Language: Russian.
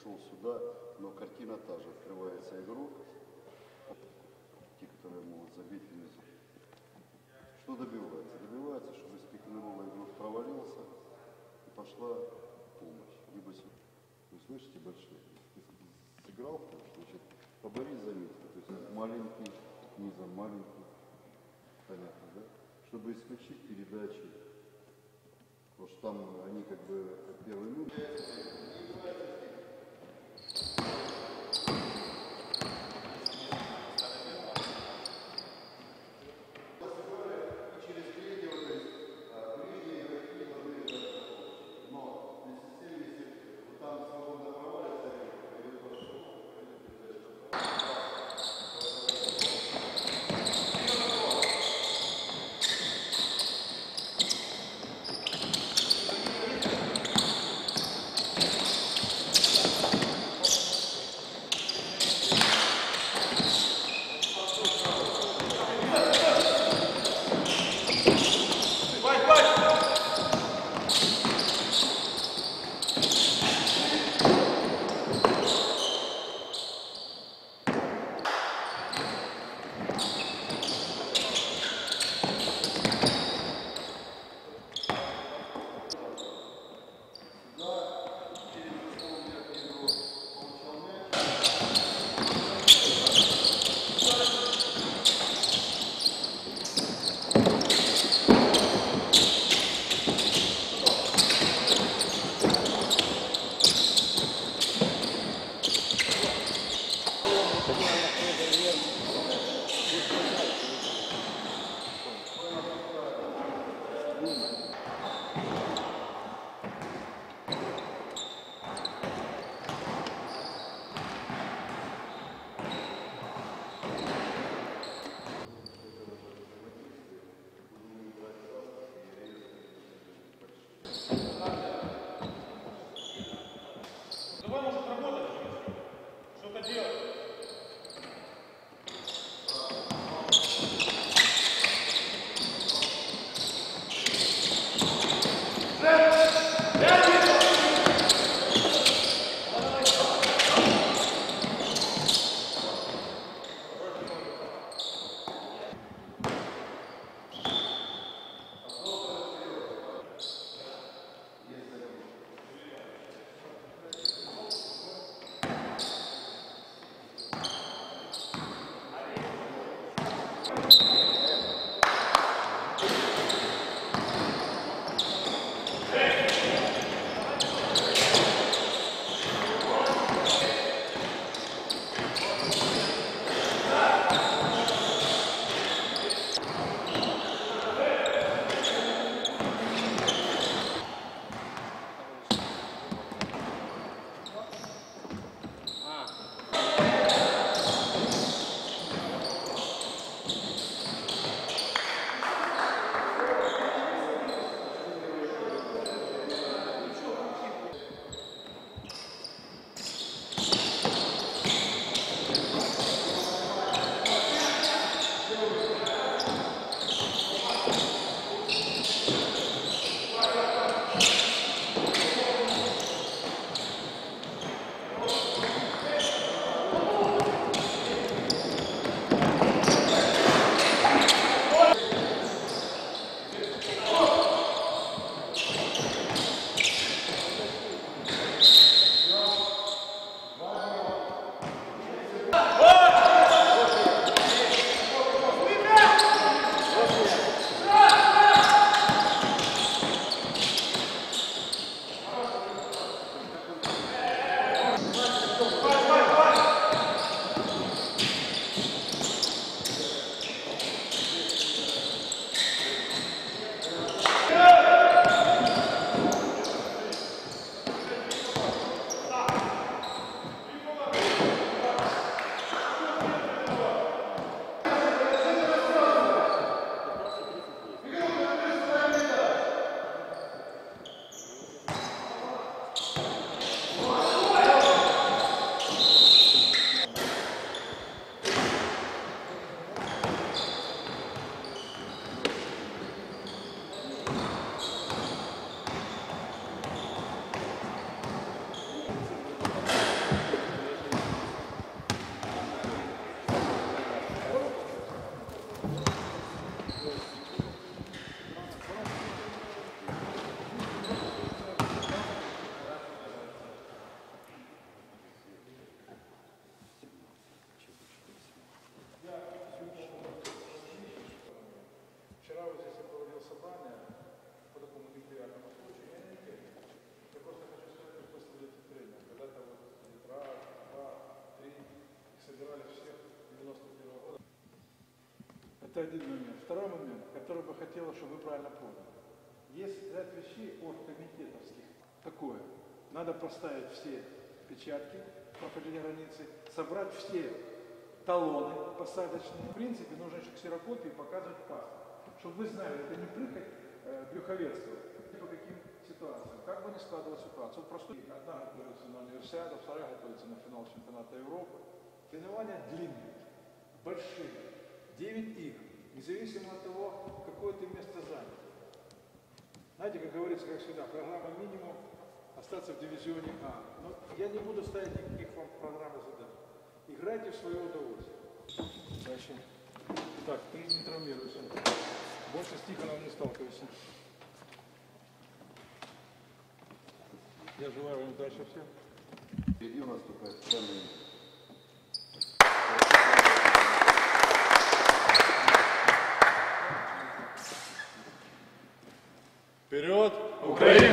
ушел сюда, но картина та же. Открывается игрок, те, которые могут забить внизу. Что добивается? Добивается, чтобы с пикнерола игрок провалился и пошла помощь. Либо сюда. Вы слышите большой? Ты сыграл, значит, побори за место. То есть маленький, низом маленький. Понятно, да? Чтобы исключить передачи. Потому что там они как бы первый номер. Это один момент. Второй момент, который бы хотела, чтобы вы правильно поняли. Есть ряд вещей оргкомитетовских. Такое. Надо проставить все печатки прохождения границы, собрать все талоны посадочные. В принципе, нужно еще ксерокопии показывать паспорт. Чтобы вы знали, это не прыгать э, Брюховецкого. По каким ситуациям. Как бы ни складывалась ситуация. Вот просто одна готовится на универсиаду, вторая готовится на финал чемпионата Европы. Соревнования длинные, большие. 9 игр. Независимо от того, какое ты место занял. Знаете, как говорится, как всегда, программа минимум остаться в дивизионе А. Но я не буду ставить никаких вам программ и задач. Играйте в свое удовольствие. Дальше. Так, ты не травмируйся. Больше с Тихоном не сталкивайся. Я желаю вам удачи всем. Впереди у нас только официальный Вперед! Украина!